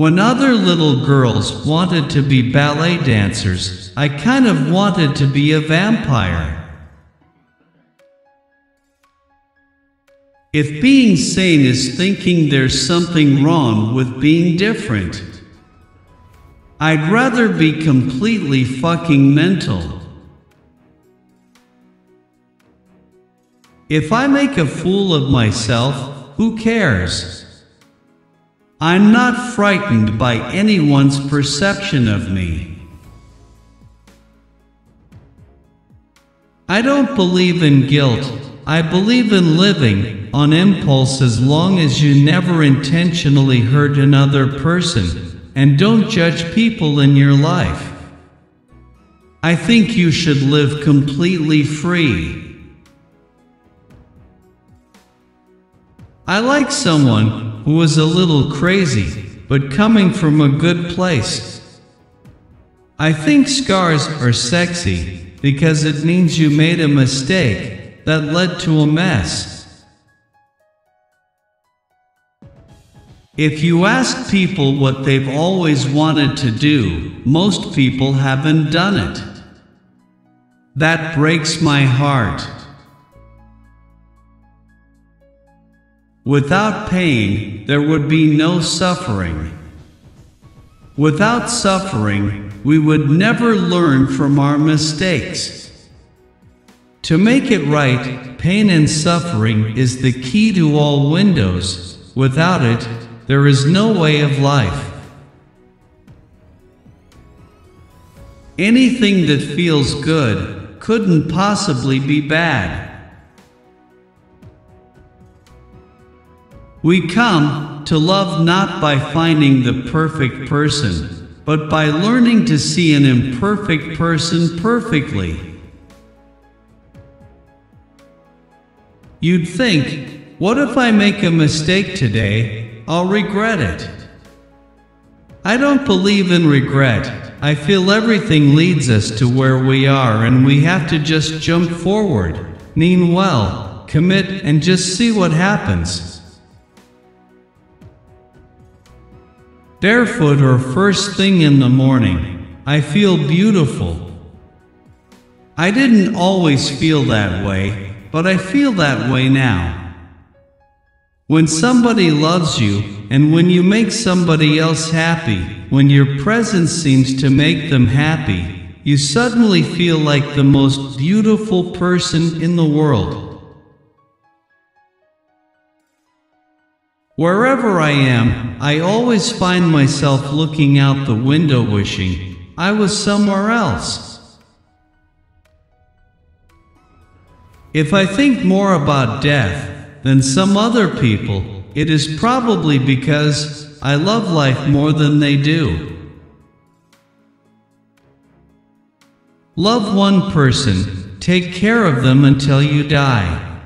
When other little girls wanted to be ballet dancers, I kind of wanted to be a vampire. If being sane is thinking there's something wrong with being different, I'd rather be completely fucking mental. If I make a fool of myself, who cares? I'm not frightened by anyone's perception of me. I don't believe in guilt. I believe in living on impulse as long as you never intentionally hurt another person and don't judge people in your life. I think you should live completely free. I like someone who was a little crazy, but coming from a good place. I think scars are sexy because it means you made a mistake that led to a mess. If you ask people what they've always wanted to do, most people haven't done it. That breaks my heart. Without pain, there would be no suffering. Without suffering, we would never learn from our mistakes. To make it right, pain and suffering is the key to all windows. Without it, there is no way of life. Anything that feels good couldn't possibly be bad. We come to love not by finding the perfect person, but by learning to see an imperfect person perfectly. You'd think, what if I make a mistake today? I'll regret it. I don't believe in regret. I feel everything leads us to where we are and we have to just jump forward, mean well, commit, and just see what happens. Barefoot or first thing in the morning, I feel beautiful. I didn't always feel that way, but I feel that way now. When somebody loves you, and when you make somebody else happy, when your presence seems to make them happy, you suddenly feel like the most beautiful person in the world. Wherever I am, I always find myself looking out the window wishing I was somewhere else. If I think more about death than some other people, it is probably because I love life more than they do. Love one person, take care of them until you die.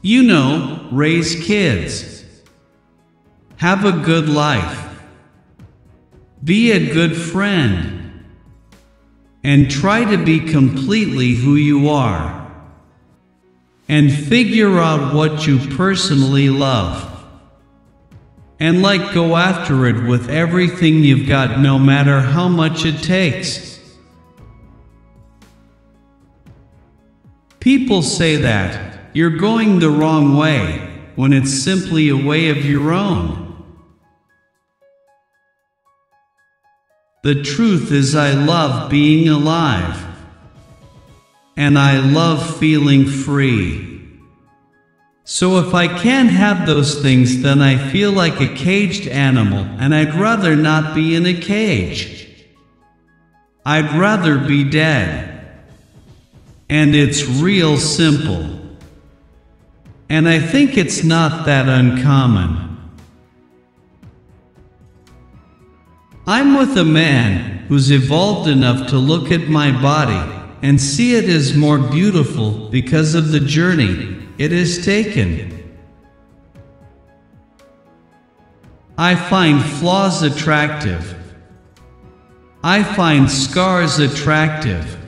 You know, raise kids. Have a good life. Be a good friend. And try to be completely who you are. And figure out what you personally love. And like go after it with everything you've got, no matter how much it takes. People say that you're going the wrong way when it's simply a way of your own. The truth is, I love being alive. And I love feeling free. So if I can't have those things, then I feel like a caged animal, and I'd rather not be in a cage. I'd rather be dead. And it's real simple. And I think it's not that uncommon. I'm with a man who's evolved enough to look at my body and see it as more beautiful because of the journey it has taken. I find flaws attractive. I find scars attractive.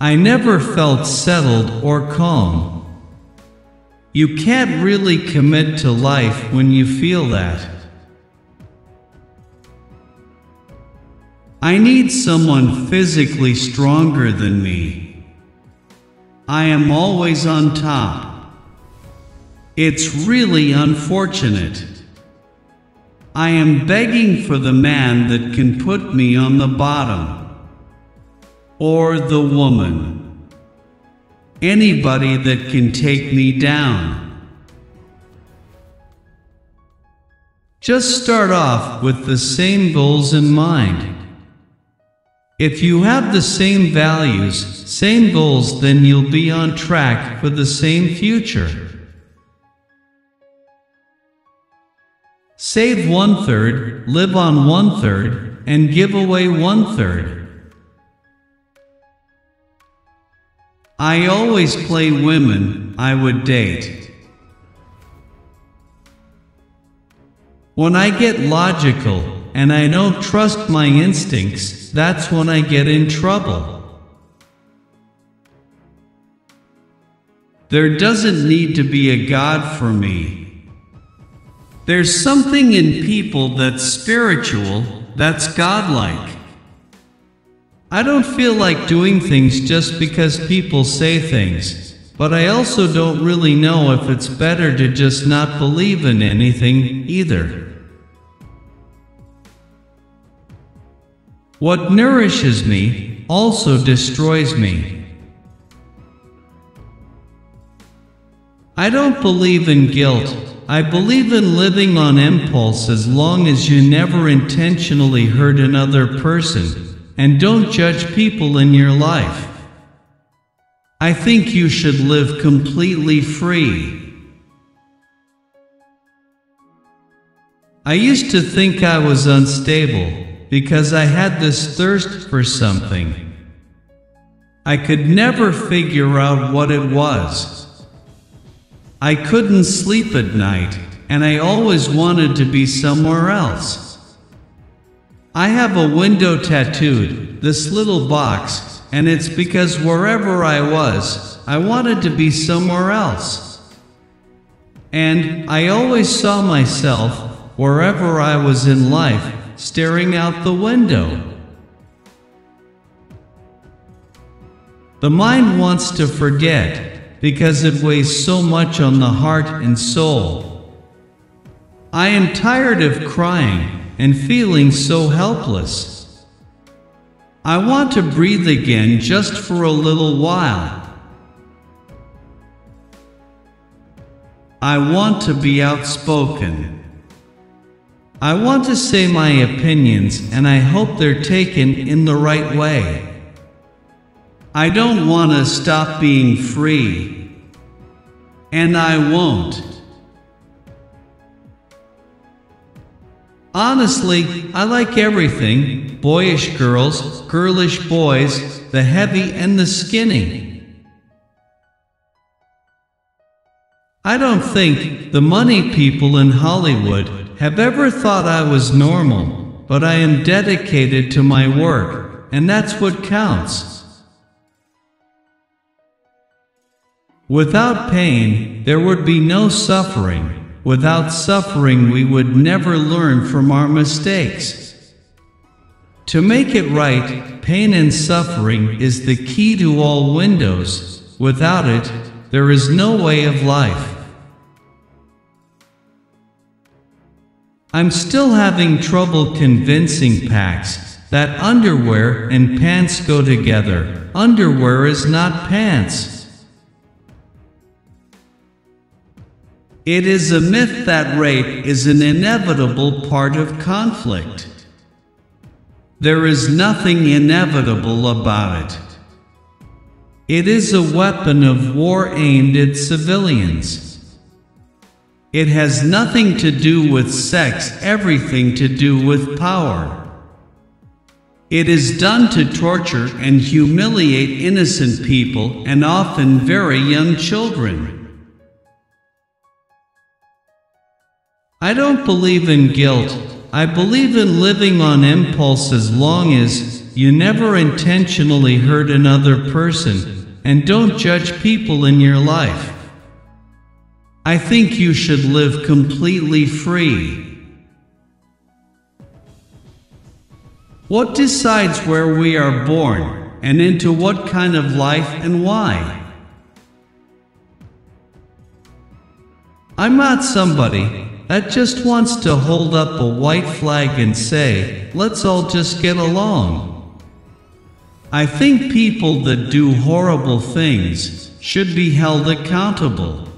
I never felt settled or calm. You can't really commit to life when you feel that. I need someone physically stronger than me. I am always on top. It's really unfortunate. I am begging for the man that can put me on the bottom. Or the woman. Anybody that can take me down. Just start off with the same goals in mind. If you have the same values, same goals, then you'll be on track for the same future. Save one third, live on one third, and give away one third. I always play women I would date. When I get logical and I don't trust my instincts, that's when I get in trouble. There doesn't need to be a God for me. There's something in people that's spiritual, that's godlike. I don't feel like doing things just because people say things, but I also don't really know if it's better to just not believe in anything either. What nourishes me also destroys me. I don't believe in guilt. I believe in living on impulse as long as you never intentionally hurt another person and don't judge people in your life. I think you should live completely free. I used to think I was unstable because I had this thirst for something. I could never figure out what it was. I couldn't sleep at night, and I always wanted to be somewhere else. I have a window tattooed, this little box, and it's because wherever I was, I wanted to be somewhere else. And I always saw myself, wherever I was in life, staring out the window. The mind wants to forget because it weighs so much on the heart and soul. I am tired of crying and feeling so helpless. I want to breathe again just for a little while. I want to be outspoken. I want to say my opinions and I hope they're taken in the right way. I don't want to stop being free. And I won't. Honestly, I like everything boyish girls, girlish boys, the heavy and the skinny. I don't think the money people in Hollywood have ever thought I was normal, but I am dedicated to my work, and that's what counts. Without pain, there would be no suffering. Without suffering, we would never learn from our mistakes. To make it right, pain and suffering is the key to all windows. Without it, there is no way of life. I'm still having trouble convincing Pax that underwear and pants go together. Underwear is not pants. It is a myth that rape is an inevitable part of conflict. There is nothing inevitable about it. It is a weapon of war aimed at civilians. It has nothing to do with sex, everything to do with power. It is done to torture and humiliate innocent people and often very young children. I don't believe in guilt. I believe in living on impulse as long as you never intentionally hurt another person and don't judge people in your life. I think you should live completely free. What decides where we are born and into what kind of life and why? I'm not somebody that just wants to hold up a white flag and say, let's all just get along. I think people that do horrible things should be held accountable.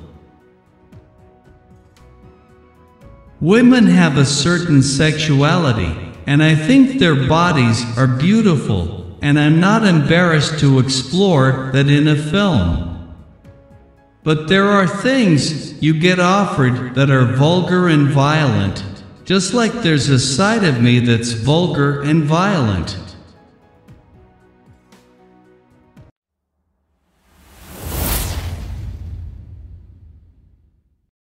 Women have a certain sexuality, and I think their bodies are beautiful, and I'm not embarrassed to explore that in a film. But there are things you get offered that are vulgar and violent, just like there's a side of me that's vulgar and violent.